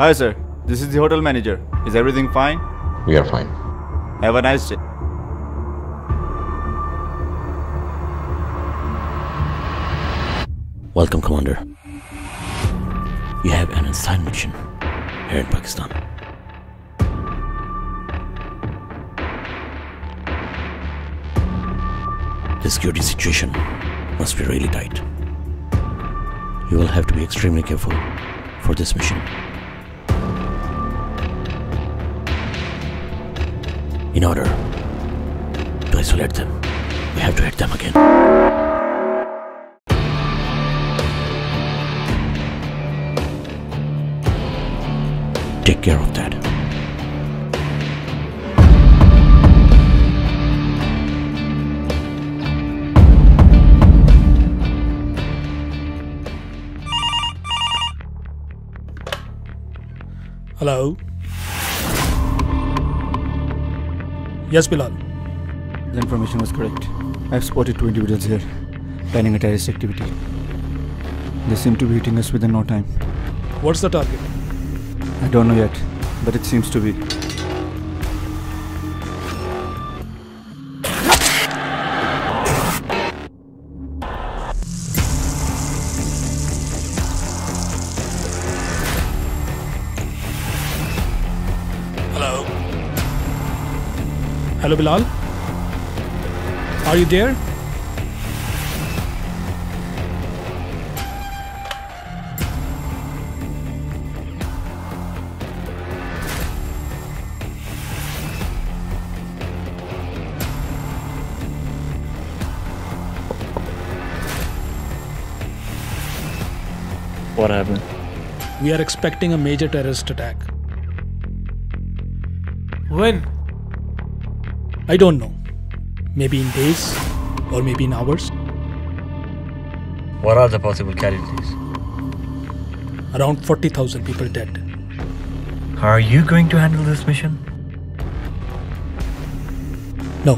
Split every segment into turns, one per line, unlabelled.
Hi, sir. This is the hotel manager. Is everything fine?
We are fine.
Have a nice day.
Welcome, Commander. You have an assigned mission here in Pakistan. The security situation must be really tight. You will have to be extremely careful for this mission. In order to isolate them, we have to hit them again. Take care of that.
Hello. Yes, Bilal.
The information was correct. I've spotted two individuals here, planning a terrorist activity. They seem to be hitting us within no time.
What's the target?
I don't know yet, but it seems to be.
Hello, Bilal. Are you there?
What happened?
We are expecting a major terrorist attack.
When?
I don't know. Maybe in days or maybe in hours.
What are the possible casualties?
Around 40,000 people dead.
How are you going to handle this mission?
No.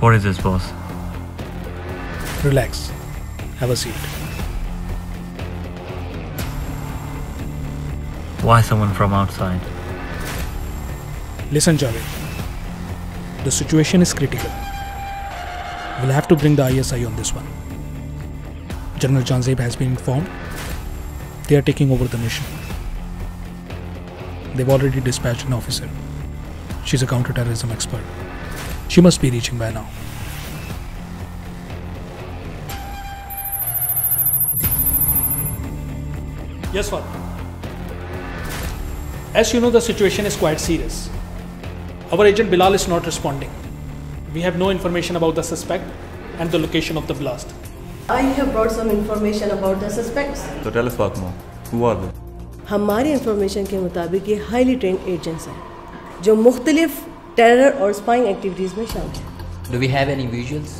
What is this, boss?
Relax. Have a seat.
Why someone from outside?
Listen, Javed. The situation is critical. We'll have to bring the ISI on this one. General Janzeb has been informed. They are taking over the mission. They've already dispatched an officer. She's a counterterrorism expert. She must be reaching by now. Yes, sir. As you know, the situation is quite serious. Our agent Bilal is not responding. We have no information about the suspect and the location of the blast.
I have brought some information about the suspects.
So tell us, Fatma, who are they?
हमारी information के मुताबिक ये highly trend agents हैं जो मुख्तलिफ terror और spying activities में शामिल हैं
Do we have any visuals?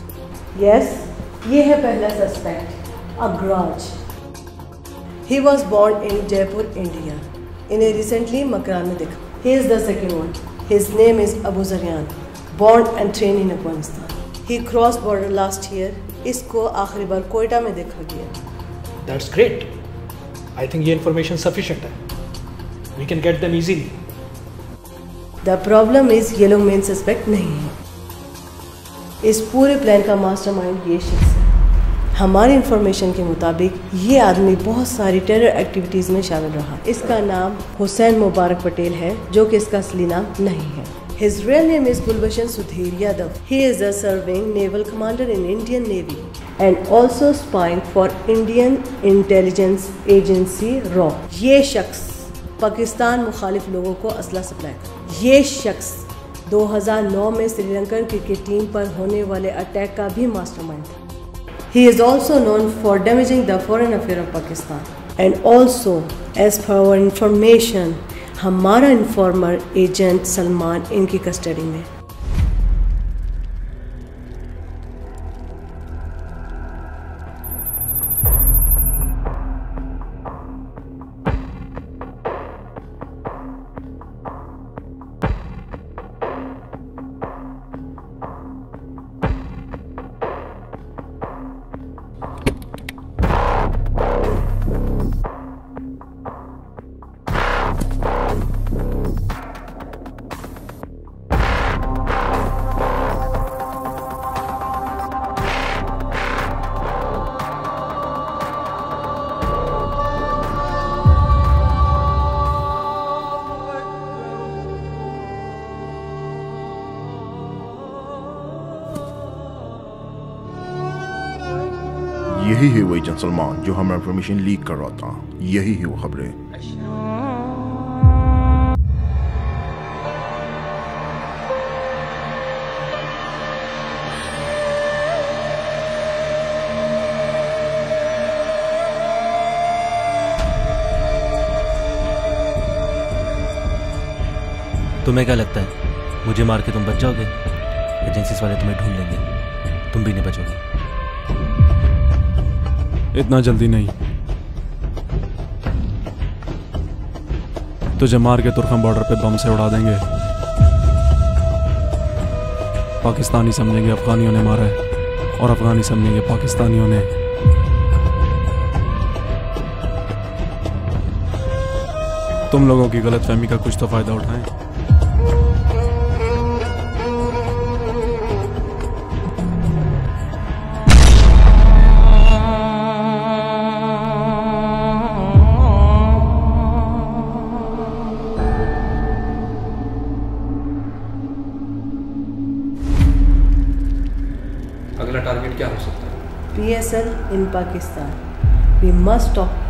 Yes ये है पहला suspect Agraj he was born in Jaipur India इन्हें रिसेंटली मकरान में देखा। He is the second one his name is Abu Zariyan born and trained in Afghanistan he cross border last year इसको आखिरी बार कोयटा में देखा गया।
That's great. I think ये information sufficient है. We can get them easily.
The problem is ये लोग मेन सस्पेक्ट नहीं है। इस पूरे प्लान का मास्टरमाइंड ये शख्स है। हमारी इंफॉर्मेशन के मुताबिक ये आदमी बहुत सारी टेरर एक्टिविटीज़ में शामिल रहा इसका नाम हुसैन मुबारक पटेल है, जो कि इसका असली नाम नहीं है His real name is Gulbashan Sudhir Yadav. He is a serving naval commander in Indian Navy and also spying for Indian Intelligence Agency RAW. ये शख्स पाकिस्तान मुखालिफ लोगों को असला सप्लाई कर ये शख्स 2009 में श्रीलंकन क्रिकेट टीम पर होने वाले अटैक का भी मास्टरमाइंड था he is also known for damaging the foreign affair of Pakistan and also as per hour information हमारा इन्फॉर्मर एजेंट सलमान इनकी कस्टडी में
एजेंट सलमान जो हमें इंफॉर्मेशन लीक कर रहा था। यही है वो खबरें।
तुम्हें क्या लगता है? मुझे मार के तुम बच जाओगे? एजेंसीज वाले तुम्हें ढूंढ लेंगे। तुम भी नहीं बचोगे।
इतना जल्दी नहीं। तुझे मार के तुर्खम बॉर्डर पे बम से उड़ा देंगे। पाकिस्तानी समझेंगे अफगानियों ने मारा है, और अफगानी समझेंगे पाकिस्तानियों ने। तुम लोगों की गलतफहमी का कुछ तो फ़ायदा उठाएँ।
In Pakistan. We must stop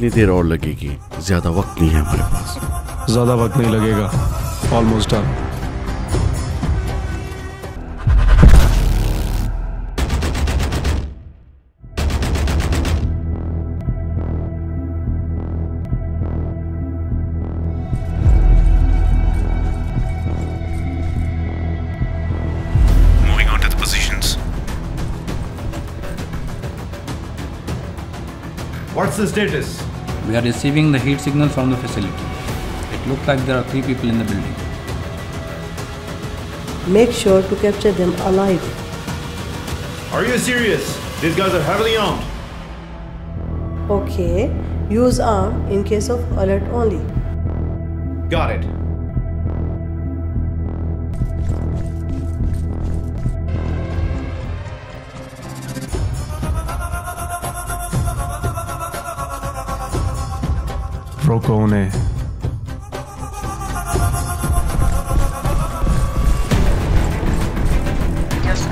कितनी देर और लगेगी। ज़्यादा वक्त नहीं है हमारे पास।
ज़्यादा वक्त नहीं लगेगा।
Almost done
What's the status?
We are receiving the heat signal from the facility. It looks like there are three people in the building.
Make sure to capture them alive.
Are you serious? These guys are heavily armed.
Okay. Use arm in case of alert only.
Got it.
Procone.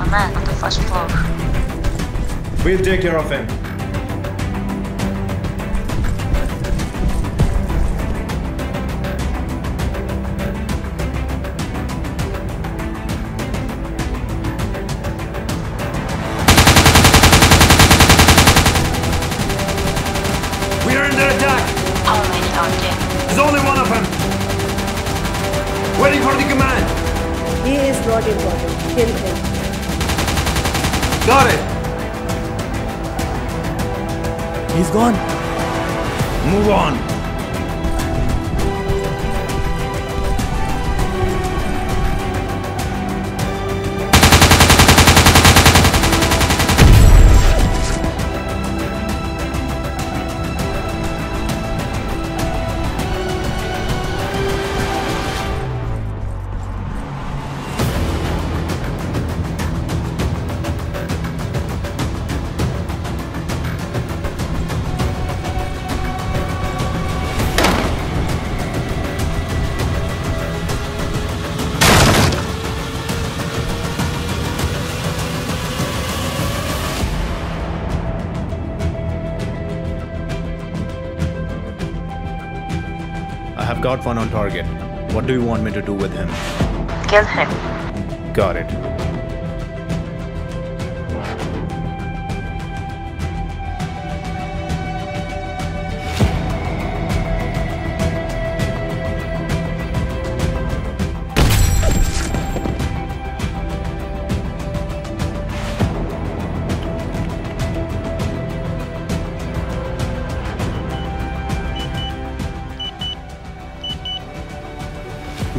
A man on the first floor.
We'll take care of him. There's only one of them. Waiting for the command.
He is not important. Kill him.
Got it.
He's gone.
Move on. I have got one on target. What do you want me to do with him?
Kill him.
Got it.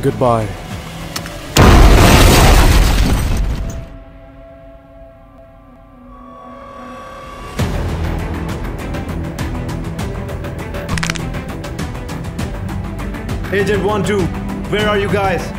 Goodbye.
Agent 1-2, where are you guys?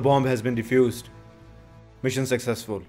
The bomb has been defused. Mission successful.